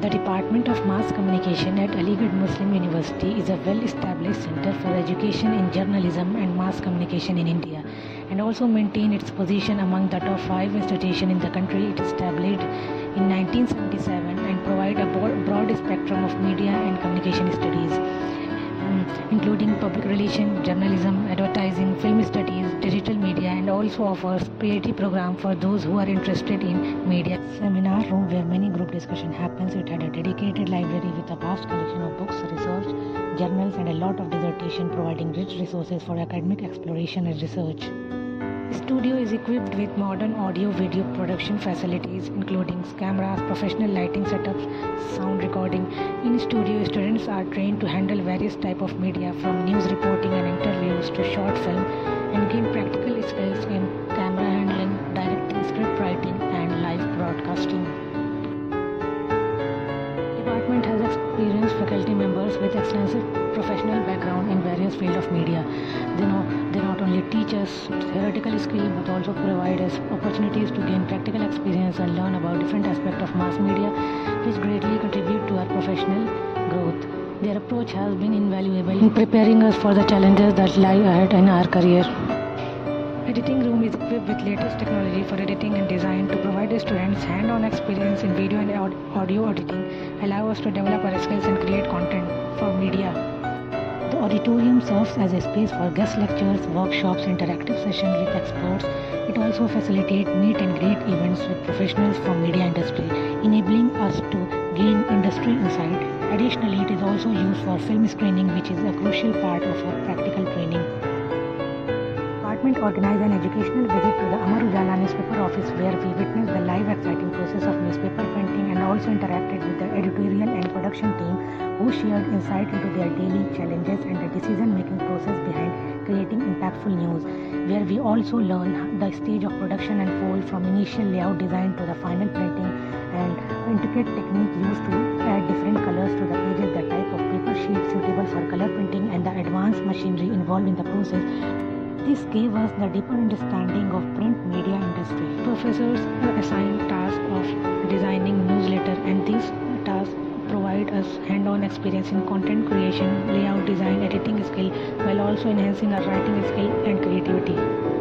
The Department of Mass Communication at Aligarh Muslim University is a well established center for education in journalism and mass communication in India and also maintain its position among the top 5 institutions in the country. It established in 1977 and provide a broad spectrum of media and communication studies um, including public relations, journalism, advertising, also offers PhD program for those who are interested in media. Seminar room where many group discussion happens. It had a dedicated library with a vast collection of books, research, journals, and a lot of dissertation, providing rich resources for academic exploration and research. Studio is equipped with modern audio video production facilities including cameras, professional lighting setups, sound recording. In studio, students are trained to handle various type of media from news reporting and interviews to short film gain practical skills in camera handling, directing, script writing and live broadcasting. Department has experienced faculty members with extensive professional background in various fields of media. They know they not only teach us theoretical skill but also provide us opportunities to gain practical experience and learn about different aspects of mass media, which greatly contribute to our professional growth. Their approach has been invaluable in preparing us for the challenges that lie ahead in our career. Editing room is equipped with latest technology for editing and design to provide the students hand-on experience in video and audio editing, allow us to develop our skills and create content for media. The auditorium serves as a space for guest lectures, workshops, interactive sessions with experts. It also facilitates meet and greet events with professionals from media industry, enabling us to gain industry insight. Additionally, it is also used for film screening, which is a crucial part of our practical training department organized an educational visit to the Amar Ujala newspaper office where we witnessed the live exciting process of newspaper printing and also interacted with the editorial and production team who shared insight into their daily challenges and the decision making process behind creating impactful news where we also learned the stage of production and fold from initial layout design to the final printing and intricate technique used to add different colors to the pages the type of paper sheet suitable for color printing and the advanced machinery involved in the process this gave us the deeper understanding of print media industry. Professors are assigned tasks of designing newsletter and these tasks provide us hand-on experience in content creation, layout design, editing skill while also enhancing our writing skill and creativity.